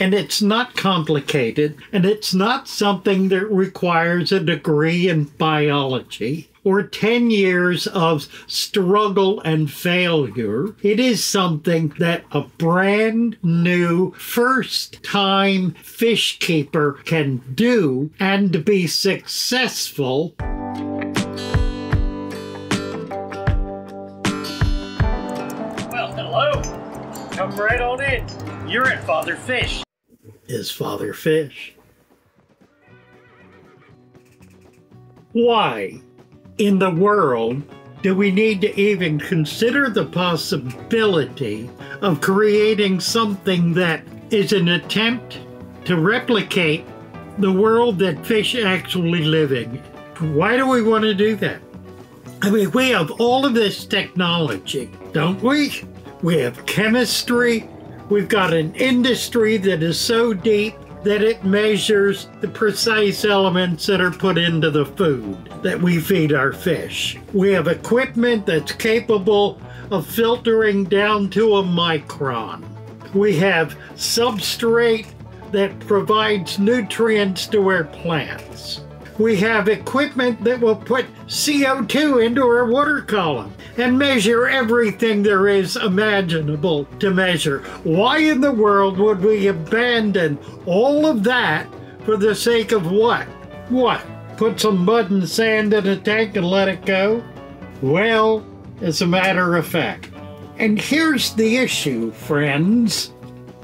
And it's not complicated, and it's not something that requires a degree in biology or 10 years of struggle and failure. It is something that a brand new first time fish keeper can do and be successful. Well, hello. Come right on in. You're at Father Fish. Is Father Fish. Why in the world do we need to even consider the possibility of creating something that is an attempt to replicate the world that fish actually live in? Why do we want to do that? I mean, we have all of this technology, don't we? We have chemistry. We've got an industry that is so deep that it measures the precise elements that are put into the food that we feed our fish. We have equipment that's capable of filtering down to a micron. We have substrate that provides nutrients to our plants. We have equipment that will put CO2 into our water column and measure everything there is imaginable to measure. Why in the world would we abandon all of that for the sake of what? What? Put some mud and sand in a tank and let it go? Well, as a matter of fact. And here's the issue, friends.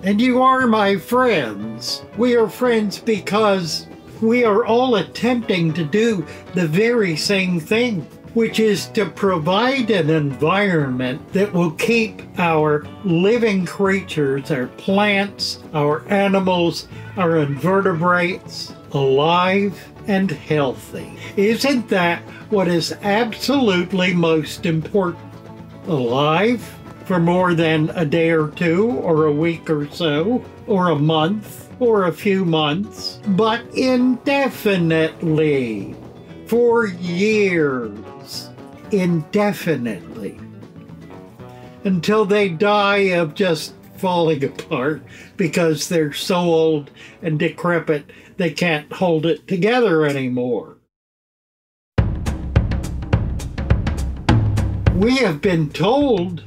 And you are my friends. We are friends because we are all attempting to do the very same thing, which is to provide an environment that will keep our living creatures, our plants, our animals, our invertebrates alive and healthy. Isn't that what is absolutely most important? Alive for more than a day or two, or a week or so, or a month or a few months, but indefinitely, for years, indefinitely, until they die of just falling apart because they're so old and decrepit they can't hold it together anymore. We have been told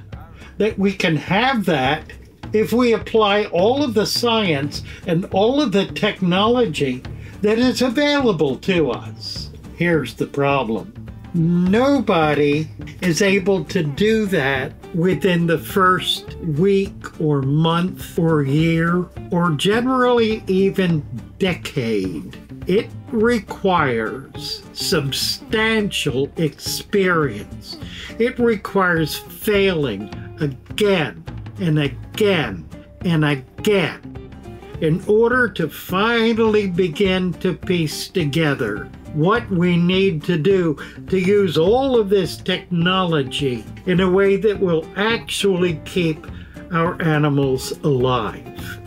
that we can have that if we apply all of the science and all of the technology that is available to us. Here's the problem nobody is able to do that within the first week or month or year or generally even decade. It requires substantial experience. It requires failing again and again and again in order to finally begin to piece together what we need to do to use all of this technology in a way that will actually keep our animals alive.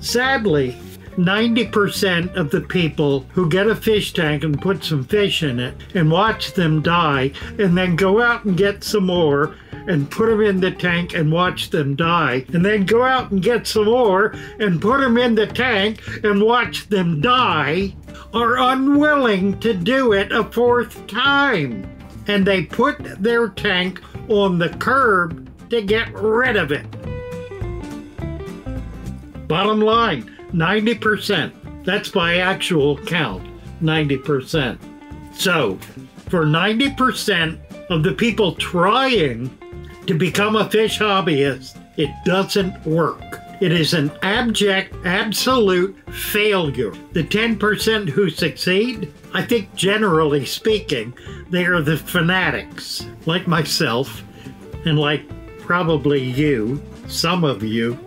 Sadly, 90% of the people who get a fish tank and put some fish in it and watch them die and then go out and get some more and put them in the tank and watch them die, and then go out and get some more and put them in the tank and watch them die, are unwilling to do it a fourth time. And they put their tank on the curb to get rid of it. Bottom line 90%. That's by actual count 90%. So, for 90% of the people trying to become a fish hobbyist, it doesn't work. It is an abject, absolute failure. The 10% who succeed, I think generally speaking, they are the fanatics, like myself, and like probably you, some of you,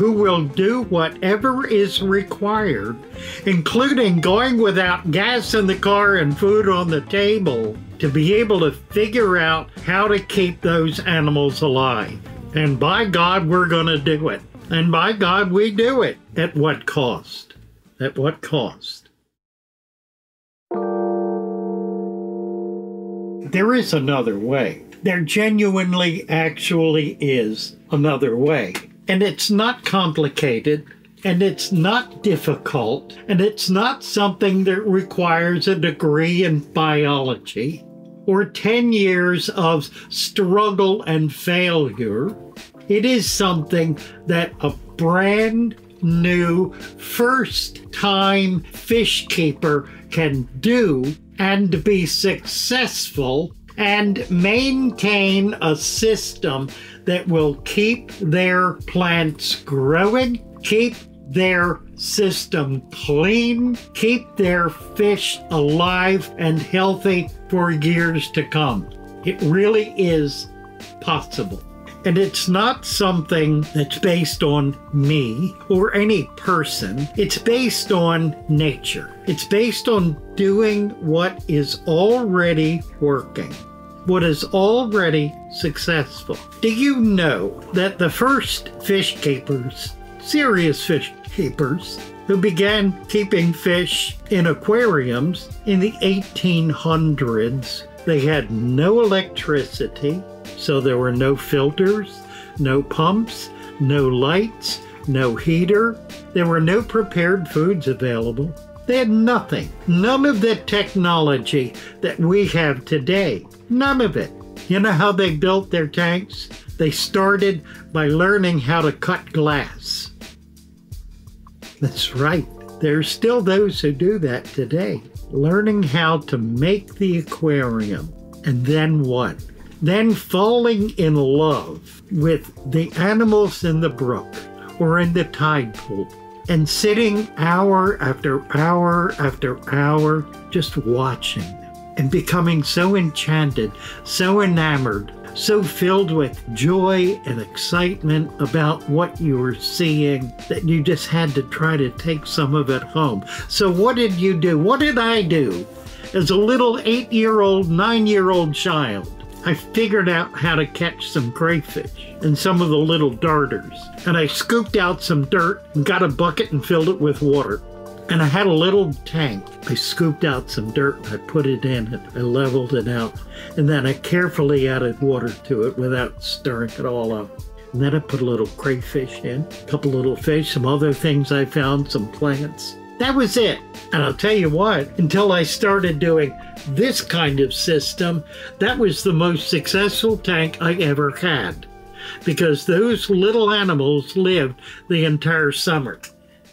who will do whatever is required, including going without gas in the car and food on the table, to be able to figure out how to keep those animals alive. And by God, we're going to do it. And by God, we do it. At what cost? At what cost? There is another way. There genuinely actually is another way. And it's not complicated and it's not difficult and it's not something that requires a degree in biology or 10 years of struggle and failure. It is something that a brand new first time fish keeper can do and be successful and maintain a system that will keep their plants growing, keep their system clean, keep their fish alive and healthy for years to come. It really is possible. And it's not something that's based on me or any person. It's based on nature. It's based on doing what is already working, what is already successful. Do you know that the first fish keepers, serious fish keepers, who began keeping fish in aquariums in the 1800s, they had no electricity, so there were no filters, no pumps, no lights, no heater. There were no prepared foods available. They had nothing. None of the technology that we have today. None of it. You know how they built their tanks? They started by learning how to cut glass. That's right. There are still those who do that today. Learning how to make the aquarium. And then what? then falling in love with the animals in the brook or in the tide pool and sitting hour after hour after hour just watching and becoming so enchanted, so enamored, so filled with joy and excitement about what you were seeing that you just had to try to take some of it home. So, what did you do? What did I do as a little eight year old, nine year old child? I figured out how to catch some crayfish and some of the little darters. And I scooped out some dirt and got a bucket and filled it with water. And I had a little tank. I scooped out some dirt and I put it in it. I leveled it out. And then I carefully added water to it without stirring it all up. And then I put a little crayfish in, a couple little fish, some other things I found, some plants. That was it. And I'll tell you what, until I started doing this kind of system, that was the most successful tank I ever had because those little animals lived the entire summer.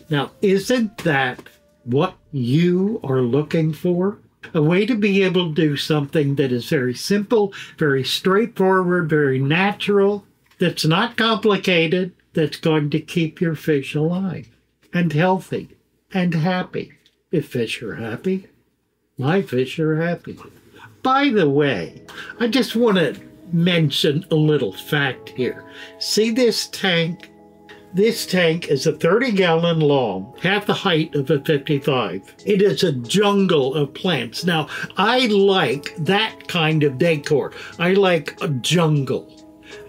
Now, isn't that what you are looking for? A way to be able to do something that is very simple, very straightforward, very natural, that's not complicated, that's going to keep your fish alive and healthy and happy. If fish are happy, my fish are happy. By the way, I just want to mention a little fact here. See this tank? This tank is a 30 gallon long, half the height of a 55. It is a jungle of plants. Now, I like that kind of decor. I like a jungle.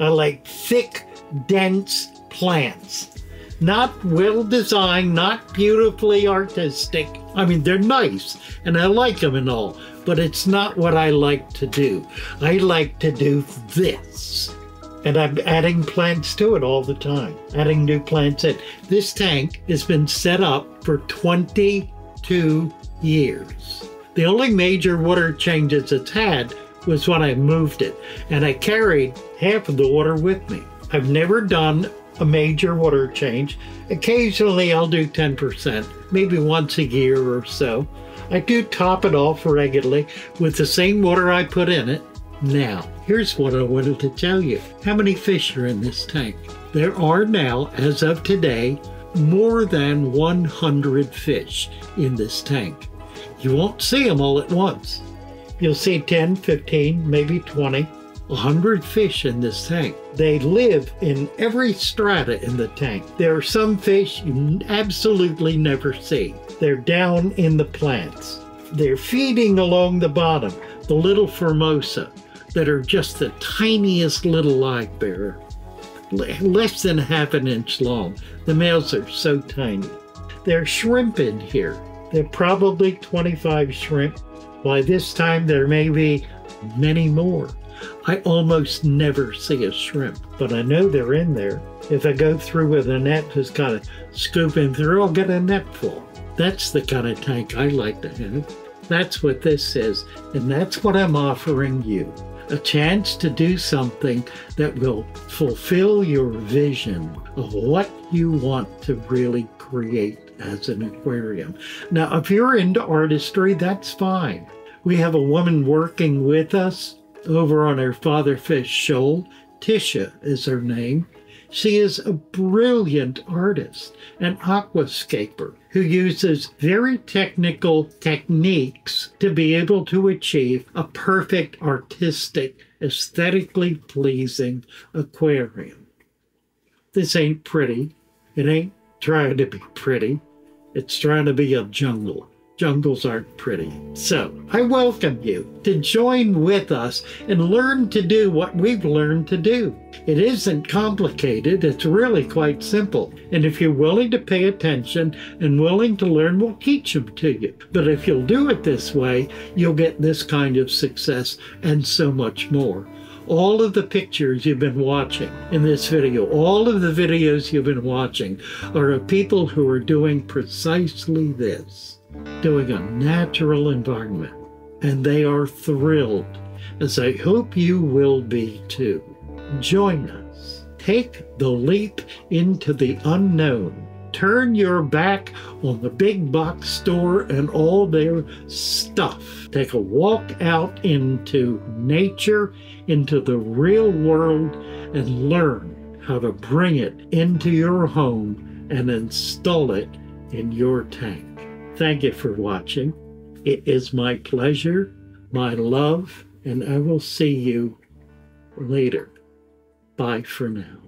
I like thick, dense plants not well designed, not beautifully artistic. I mean, they're nice and I like them and all, but it's not what I like to do. I like to do this. And I'm adding plants to it all the time, adding new plants in. This tank has been set up for 22 years. The only major water changes it's had was when I moved it, and I carried half of the water with me. I've never done a major water change. Occasionally I'll do 10%, maybe once a year or so. I do top it off regularly with the same water I put in it. Now, here's what I wanted to tell you. How many fish are in this tank? There are now, as of today, more than 100 fish in this tank. You won't see them all at once. You'll see 10, 15, maybe 20. 100 fish in this tank. They live in every strata in the tank. There are some fish you absolutely never see. They're down in the plants. They're feeding along the bottom, the little formosa, that are just the tiniest little live bearer, less than half an inch long. The males are so tiny. There are shrimp in here. There are probably 25 shrimp. By this time, there may be many more. I almost never see a shrimp, but I know they're in there. If I go through with a net, just kind of scoop scooping through, I'll get a net full. That's the kind of tank I like to have. That's what this is, and that's what I'm offering you a chance to do something that will fulfill your vision of what you want to really create as an aquarium. Now, if you're into artistry, that's fine. We have a woman working with us over on our Father Fish Shoal. Tisha is her name. She is a brilliant artist, an aquascaper who uses very technical techniques to be able to achieve a perfect artistic, aesthetically pleasing aquarium. This ain't pretty. It ain't trying to be pretty. It's trying to be a jungle jungles aren't pretty. So I welcome you to join with us and learn to do what we've learned to do. It isn't complicated, it's really quite simple. And if you're willing to pay attention and willing to learn, we'll teach them to you. But if you'll do it this way, you'll get this kind of success and so much more all of the pictures you've been watching in this video, all of the videos you've been watching are of people who are doing precisely this doing a natural environment, and they are thrilled, as I hope you will be too. Join us. Take the leap into the unknown. Turn your back on the big box store and all their stuff. Take a walk out into nature, into the real world, and learn how to bring it into your home and install it in your tank. Thank you for watching. It is my pleasure, my love, and I will see you later. Bye for now.